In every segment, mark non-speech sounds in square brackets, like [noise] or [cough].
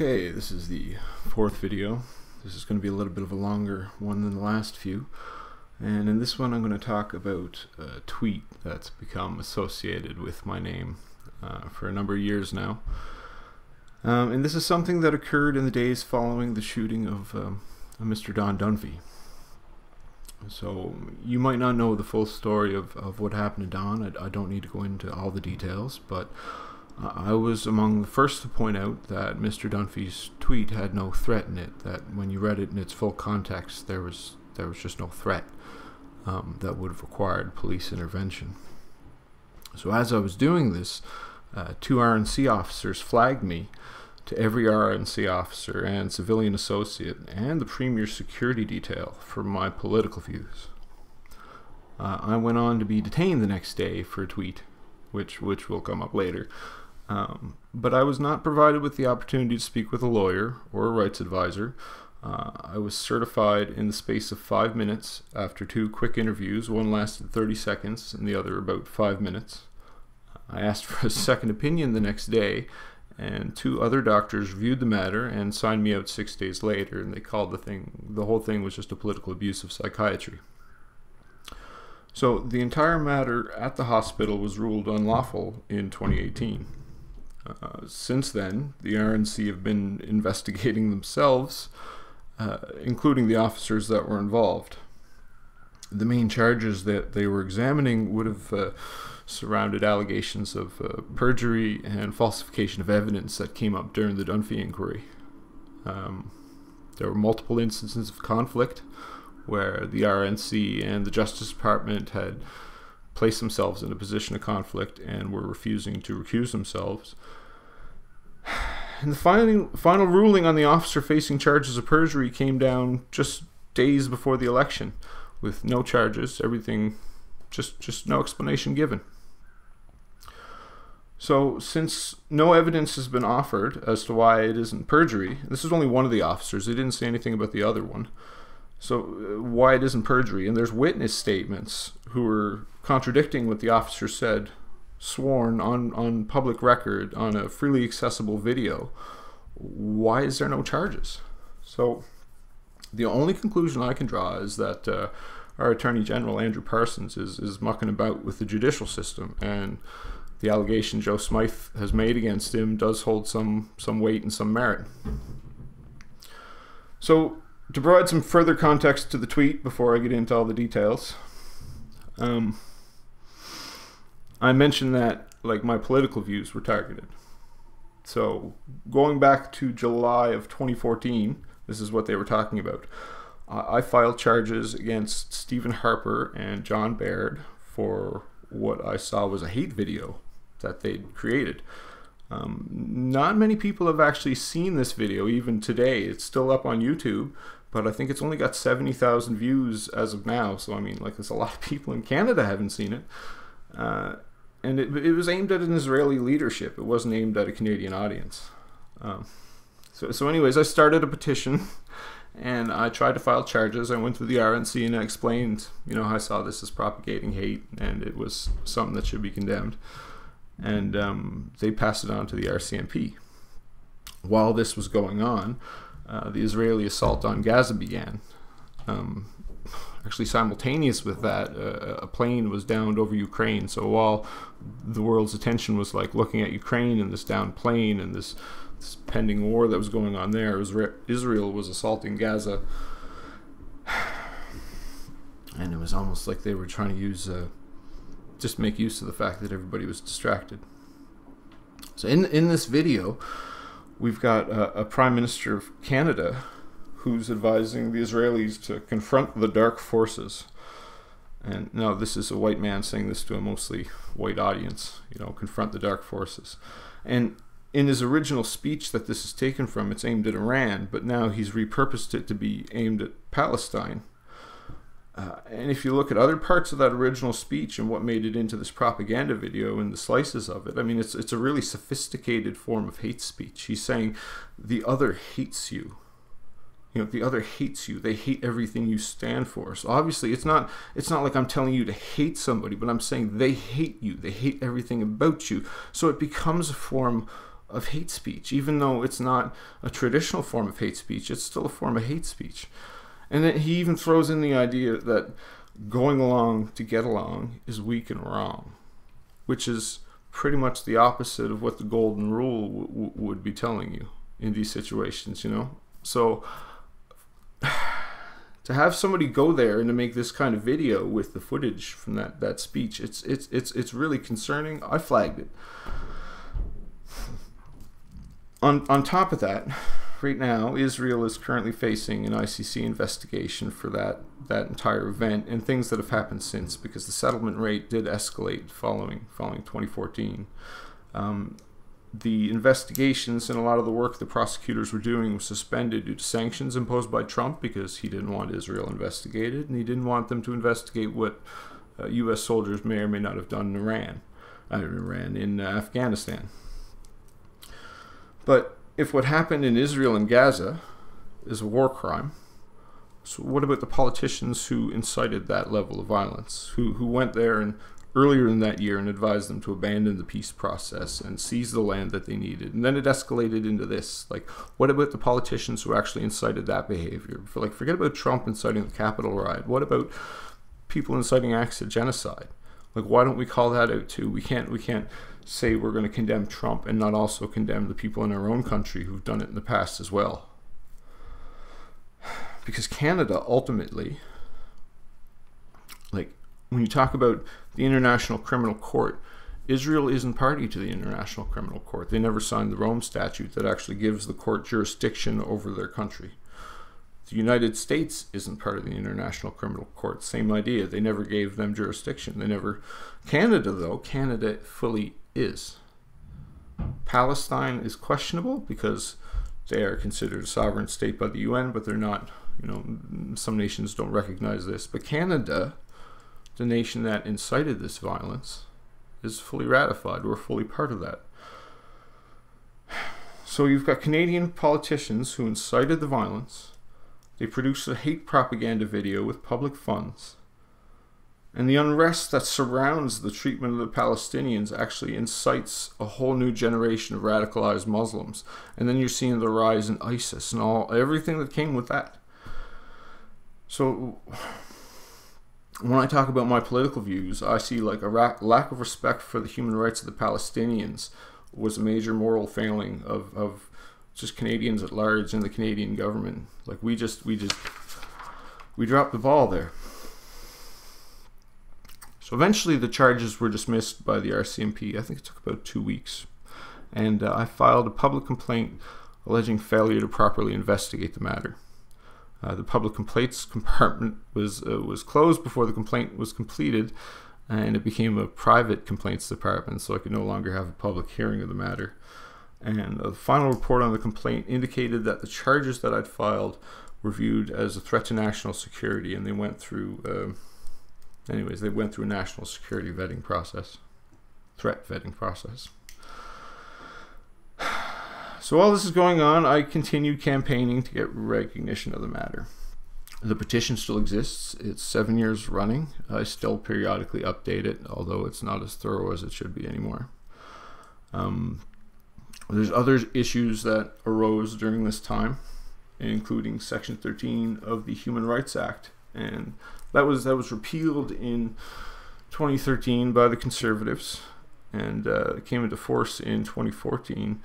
Okay, this is the fourth video. This is going to be a little bit of a longer one than the last few. And in this one I'm going to talk about a tweet that's become associated with my name uh, for a number of years now. Um, and this is something that occurred in the days following the shooting of um, Mr. Don Dunphy. So you might not know the full story of, of what happened to Don. I, I don't need to go into all the details, but I was among the first to point out that Mr. Dunphy's tweet had no threat in it. That when you read it in its full context, there was there was just no threat um, that would have required police intervention. So as I was doing this, uh, two RNC officers flagged me to every RNC officer and civilian associate and the Premier's security detail for my political views. Uh, I went on to be detained the next day for a tweet, which which will come up later. Um, but I was not provided with the opportunity to speak with a lawyer or a rights advisor. Uh, I was certified in the space of five minutes after two quick interviews. One lasted 30 seconds and the other about five minutes. I asked for a [laughs] second opinion the next day, and two other doctors reviewed the matter and signed me out six days later. And they called the thing, the whole thing was just a political abuse of psychiatry. So the entire matter at the hospital was ruled unlawful in 2018. Uh, since then, the RNC have been investigating themselves, uh, including the officers that were involved. The main charges that they were examining would have uh, surrounded allegations of uh, perjury and falsification of evidence that came up during the Dunphy inquiry. Um, there were multiple instances of conflict where the RNC and the Justice Department had placed themselves in a position of conflict and were refusing to recuse themselves. And the final, final ruling on the officer facing charges of perjury came down just days before the election, with no charges, everything, just just no explanation given. So, since no evidence has been offered as to why it isn't perjury, this is only one of the officers. They didn't say anything about the other one. So, uh, why it isn't perjury? And there's witness statements who are contradicting what the officer said sworn on, on public record on a freely accessible video, why is there no charges? So the only conclusion I can draw is that uh, our Attorney General, Andrew Parsons, is, is mucking about with the judicial system. And the allegation Joe Smyth has made against him does hold some, some weight and some merit. So, to provide some further context to the tweet before I get into all the details, um, I mentioned that like my political views were targeted. So going back to July of 2014, this is what they were talking about. Uh, I filed charges against Stephen Harper and John Baird for what I saw was a hate video that they'd created. Um, not many people have actually seen this video even today. It's still up on YouTube, but I think it's only got 70,000 views as of now. So, I mean, like, there's a lot of [laughs] people in Canada haven't seen it. Uh, and it, it was aimed at an Israeli leadership. It wasn't aimed at a Canadian audience. Um, so, so, anyways, I started a petition, [laughs] and I tried to file charges. I went to the RNC and I explained, you know, I saw this as propagating hate, and it was something that should be condemned. And um, they passed it on to the RCMP. While this was going on, uh, the Israeli assault on Gaza began. Um, actually simultaneous with that, uh, a plane was downed over Ukraine. So while the world's attention was like looking at Ukraine and this downed plane and this, this pending war that was going on there, Israel was assaulting Gaza, [sighs] and it was almost like they were trying to use, uh, just make use of the fact that everybody was distracted. So in in this video, we've got a, a prime minister of Canada who's advising the Israelis to confront the dark forces. And now this is a white man saying this to a mostly white audience, you know, confront the dark forces. And in his original speech that this is taken from, it's aimed at Iran, but now he's repurposed it to be aimed at Palestine. Uh, and if you look at other parts of that original speech and what made it into this propaganda video and the slices of it, I mean, it's, it's a really sophisticated form of hate speech. He's saying the other hates you you know the other hates you. They hate everything you stand for. So obviously it's not it's not like i'm telling you to hate somebody but i'm saying they hate you. They hate everything about you. So it becomes a form of hate speech, even though it's not a traditional form of hate speech. It's still a form of hate speech, and then he even throws in the idea that going along to get along is weak and wrong, which is pretty much the opposite of what the golden rule would be telling you in these situations. You know, so [sighs] to have somebody go there and to make this kind of video with the footage from that that speech, it's it's it's it's really concerning. I flagged it. On on top of that, right now Israel is currently facing an ICC investigation for that that entire event and things that have happened since because the settlement rate did escalate following following 2014. Um, the investigations and a lot of the work the prosecutors were doing was suspended due to sanctions imposed by Trump because he didn't want Israel investigated and he didn't want them to investigate what uh, U.S. soldiers may or may not have done in Iran, uh, Iran in uh, Afghanistan. But if what happened in Israel and Gaza is a war crime, so what about the politicians who incited that level of violence, who who went there and earlier in that year and advised them to abandon the peace process and seize the land that they needed. And then it escalated into this. Like, what about the politicians who actually incited that behavior? For like, forget about Trump inciting the Capitol riot. What about people inciting acts of genocide? Like, why don't we call that out too? We can't. We can't say we're going to condemn Trump and not also condemn the people in our own country who've done it in the past as well. [sighs] Because Canada ultimately, like when you talk about the International Criminal Court, Israel isn't party to the International Criminal Court. They never signed the Rome Statute that actually gives the court jurisdiction over their country. The United States isn't part of the International Criminal Court. Same idea. They never gave them jurisdiction. They never. Canada, though, Canada fully is. Palestine is questionable because they are considered a sovereign state by the UN, but they're not. You know, some nations don't recognize this. But Canada the nation that incited this violence is fully ratified. We're fully part of that. So you've got Canadian politicians who incited the violence. They produced a hate propaganda video with public funds. And the unrest that surrounds the treatment of the Palestinians actually incites a whole new generation of radicalized Muslims. And then you're seeing the rise in ISIS and all everything that came with that. So when I talk about my political views, I see like a lack of respect for the human rights of the Palestinians was a major moral failing of, of just Canadians at large and the Canadian government. Like we just we just we dropped the ball there. So eventually the charges were dismissed by the RCMP. I think it took about two weeks, and uh, I filed a public complaint alleging failure to properly investigate the matter. Uh, the public complaints compartment was uh, was closed before the complaint was completed, and it became a private complaints department, so I could no longer have a public hearing of the matter. And the final report on the complaint indicated that the charges that I'd filed were viewed as a threat to national security, and they went through. Uh, anyways, they went through a national security vetting process, threat vetting process. So while this is going on, I continued campaigning to get recognition of the matter. The petition still exists. It's seven years running. I still periodically update it, although it's not as thorough as it should be anymore. Um, there's other issues that arose during this time, including Section 13 of the Human Rights Act, and that was that was repealed in 2013 by the Conservatives, and uh, came into force in 2014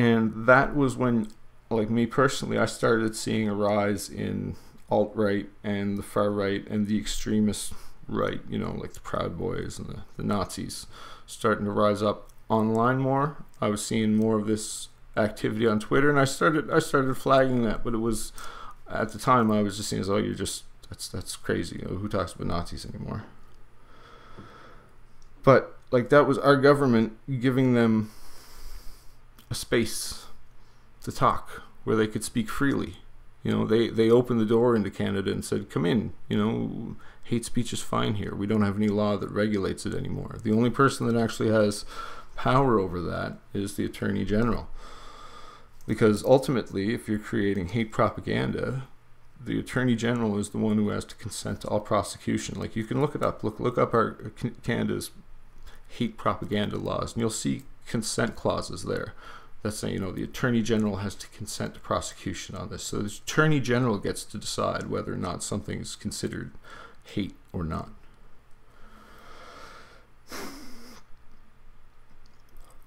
and that was when like me personally i started seeing a rise in alt-right and the far right and the extremist right you know like the proud boys and the, the nazis starting to rise up online more. I was seeing more of this activity on twitter and i started i started flagging that but it was at the time i was just seeing as oh you're just that's that's crazy. Who talks about nazis anymore? But like that was our government giving them a space to talk where they could speak freely. You know, they, they opened the door into Canada and said, come in, you know, hate speech is fine here. We don't have any law that regulates it anymore. The only person that actually has power over that is the Attorney General. Because ultimately, if you're creating hate propaganda, the Attorney General is the one who has to consent to all prosecution. Like you can look it up. Look look up our Canada's hate propaganda laws, and you'll see consent clauses there that's you know, the Attorney General has to consent to prosecution on this. So the Attorney General gets to decide whether or not something is considered hate or not.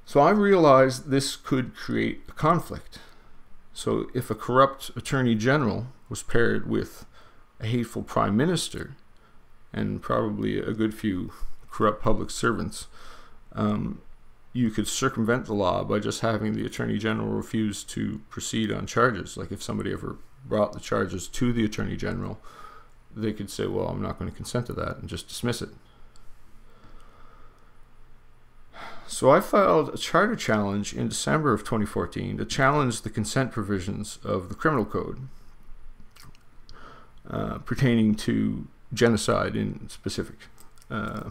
So I realized this could create a conflict. So if a corrupt Attorney General was paired with a hateful Prime Minister, and probably a good few corrupt public servants, um, you could circumvent the law by just having the attorney general refuse to proceed on charges. Like if somebody ever brought the charges to the attorney general, they could say, "Well, I'm not going to consent to that," and just dismiss it. So I filed a charter challenge in December of 2014 to challenge the consent provisions of the criminal code uh, pertaining to genocide in specific. Uh,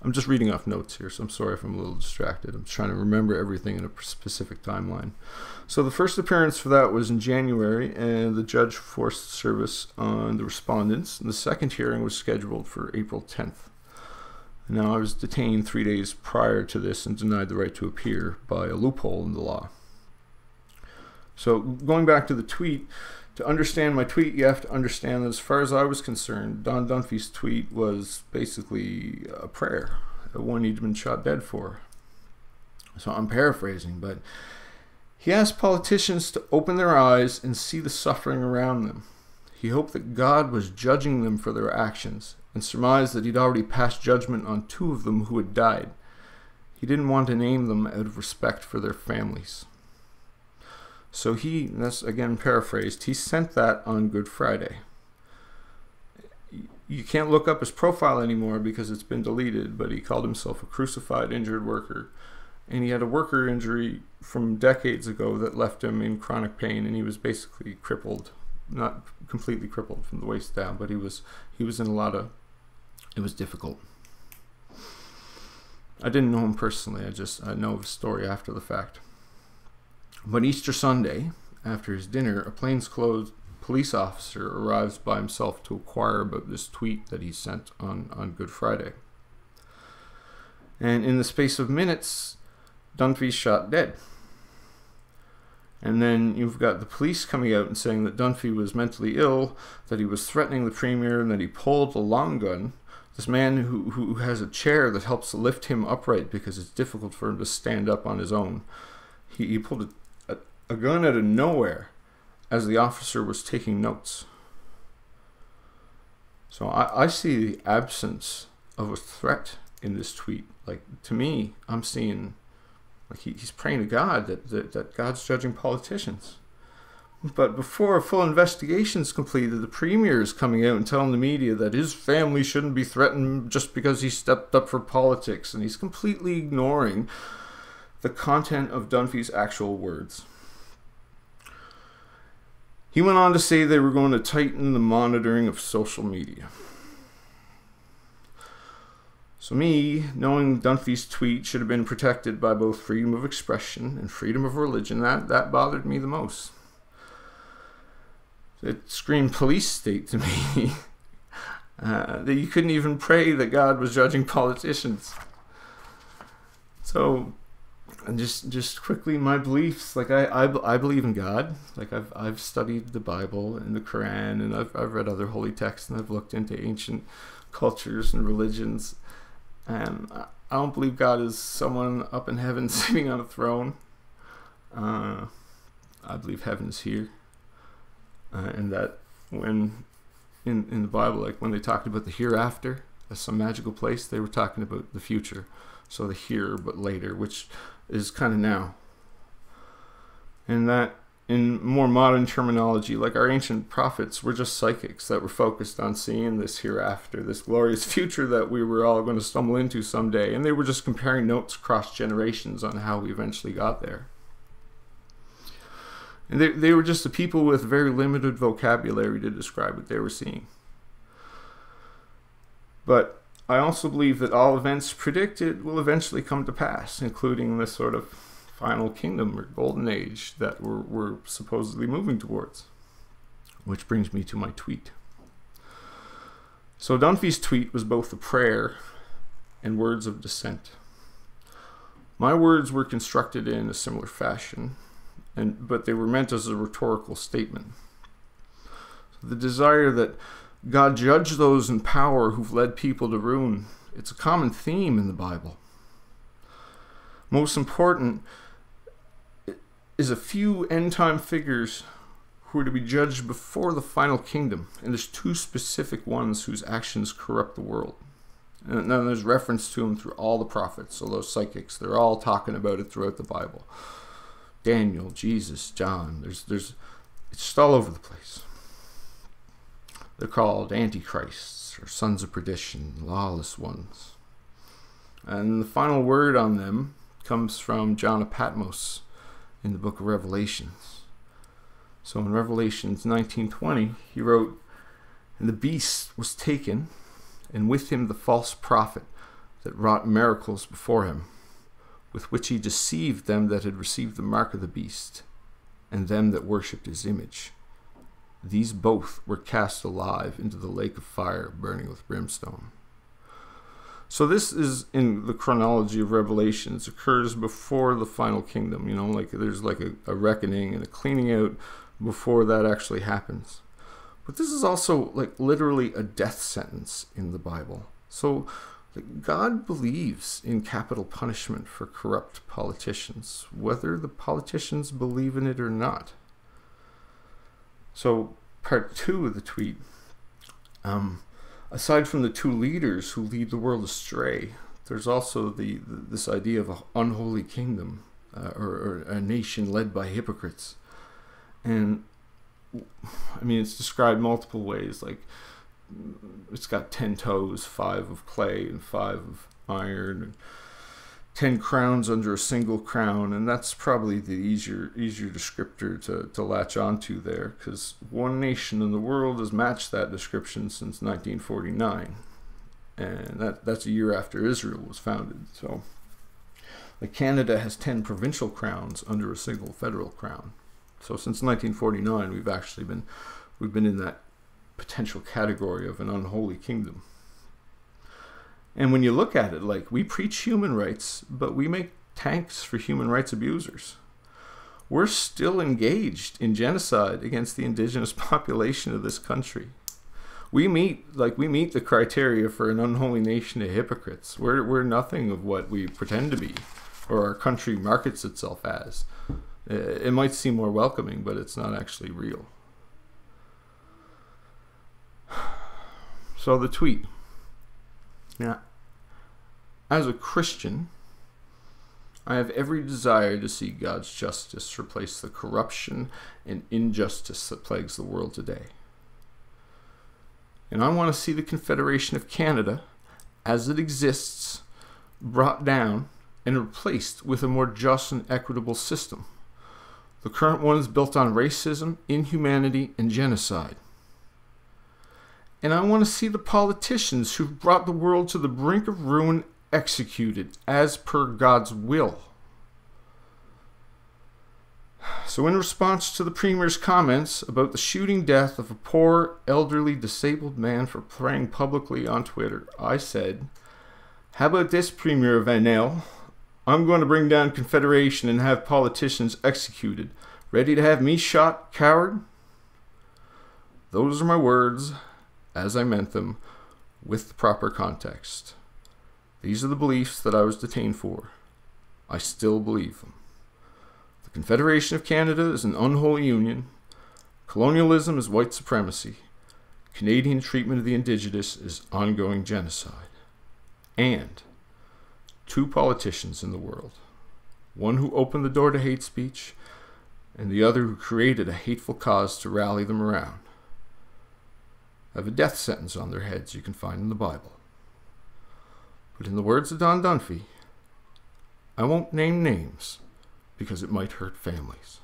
I'm just reading off notes here, so I'm sorry if I'm a little distracted. I'm trying to remember everything in a specific timeline. So the first appearance for that was in January, and the judge forced service on the respondents. And the second hearing was scheduled for April 10th. Now, I was detained three days prior to this and denied the right to appear by a loophole in the law. So, going back to the tweet, to understand my tweet, you have to understand that as far as I was concerned, Don Dunphy's tweet was basically a prayer, one he'd been shot dead for. So I'm paraphrasing, but he asked politicians to open their eyes and see the suffering around them. He hoped that God was judging them for their actions and surmised that he'd already passed judgment on two of them who had died. He didn't want to name them out of respect for their families. So he, that's again paraphrased, he sent that on Good Friday. You can't look up his profile anymore because it's been deleted, but he called himself a crucified injured worker. And he had a worker injury from decades ago that left him in chronic pain, and he was basically crippled. Not completely crippled from the waist down, but he was he was in a lot of it was difficult. I didn't know him personally, I just I know his story after the fact. But Easter Sunday, after his dinner, a plainclothes police officer arrives by himself to inquire about this tweet that he sent on, on Good Friday. And in the space of minutes, Dunphy's shot dead. And then you've got the police coming out and saying that Dunphy was mentally ill, that he was threatening the premier, and that he pulled a long gun. This man who, who has a chair that helps lift him upright because it's difficult for him to stand up on his own. He, he pulled a a gun out of nowhere as the officer was taking notes. So I, I see the absence of a threat in this tweet. Like to me, I'm seeing like he, he's praying to God that, that, that God's judging politicians. But before a full investigation is completed, the premier is coming out and telling the media that his family shouldn't be threatened just because he stepped up for politics, and he's completely ignoring the content of Dunphy's actual words. He went on to say they were going to tighten the monitoring of social media. So, me, knowing Dunphy's tweet should have been protected by both freedom of expression and freedom of religion, that, that bothered me the most. It screamed police state to me. [laughs] uh, that you couldn't even pray that God was judging politicians. So, and just just quickly my beliefs like I, I, I believe in god. Like I've, I've studied the bible and the quran and I've, I've read other holy texts and i've looked into ancient cultures and religions. And i don't believe god is someone up in heaven [laughs] sitting on a throne. Uh, i believe heaven's here. Uh, and that when in, in the bible like when they talked about the hereafter as some magical place they were talking about the future so the here but later which is kind of now. And that, in more modern terminology, like our ancient prophets were just psychics that were focused on seeing this hereafter, this glorious [laughs] future that we were all going to stumble into someday. And they were just comparing notes across generations on how we eventually got there. And they, they were just the people with very limited vocabulary to describe what they were seeing. But I also believe that all events predicted will eventually come to pass, including the sort of final kingdom or golden age that we're, we're supposedly moving towards. Which brings me to my tweet. So Dunphy's tweet was both a prayer and words of dissent. My words were constructed in a similar fashion, and, but they were meant as a rhetorical statement. The desire that God judge those in power who've led people to ruin, it's a common theme in the Bible. Most important is a few end time figures who are to be judged before the final kingdom, and there's two specific ones whose actions corrupt the world. And then there's reference to them through all the prophets, so those psychics, they're all talking about it throughout the Bible. Daniel, Jesus, John, there's there's it's just all over the place. They're called antichrists or sons of perdition, lawless ones. And the final word on them comes from John of Patmos in the book of Revelations. So in Revelations 19:20, he wrote, "And the beast was taken, and with him the false prophet that wrought miracles before him, with which he deceived them that had received the mark of the beast, and them that worshipped his image." These both were cast alive into the lake of fire burning with brimstone. So this is in the chronology of Revelations occurs before the final kingdom. You know, like there's like a, a, reckoning and a cleaning out before that actually happens. But this is also like literally a death sentence in the Bible. So God believes in capital punishment for corrupt politicians, whether the politicians believe in it or not. So, part two of the tweet um, aside from the two leaders who lead the world astray, there's also the, the this idea of an unholy kingdom uh, or, or, a nation led by hypocrites. And I mean, it's described multiple ways. Like, it's got 10 toes, five of clay and five of iron. And, 10 crowns under a single crown and that's probably the easier easier descriptor to, to latch onto there because one nation in the world has matched that description since 1949 and that that's a year after Israel was founded so. Like Canada has 10 provincial crowns under a single federal crown. So since 1949 we've actually been we've been in that potential category of an unholy kingdom and when you look at it, like we preach human rights, but we make tanks for human rights abusers. We're still engaged in genocide against the indigenous [laughs] population of this country. We meet like we meet the criteria for an unholy nation of hypocrites. We're we're nothing of what we pretend to be, or our country markets itself as. Uh, it might seem more welcoming, but it's not actually real. [sighs] So the tweet. Yeah, as a Christian, I have every desire to see God's justice replace the corruption and injustice that plagues the world today. And I want to see the Confederation of Canada, as it exists, brought down and replaced with a more just and equitable system. The current one is built on racism, inhumanity, and genocide. And I want to see the politicians who've brought the world to the brink of ruin executed as per God's will. So, in response to the Premier's comments about the shooting death of a poor, elderly, disabled man for praying publicly on Twitter, I said, How about this, Premier Van Eyl? I'm going to bring down Confederation and have politicians executed. Ready to have me shot, coward? Those are my words, as I meant them, with the proper context. These are the beliefs that I was detained for. I still believe them. The Confederation of Canada is an unholy union. Colonialism is white supremacy. Canadian treatment of the Indigenous is ongoing genocide. And two politicians in the world one who opened the door to hate speech, and the other who created a hateful cause to rally them around, have a death sentence on their heads you can find in the Bible. But in the words of Don Dunphy, I won't name names because it might hurt families.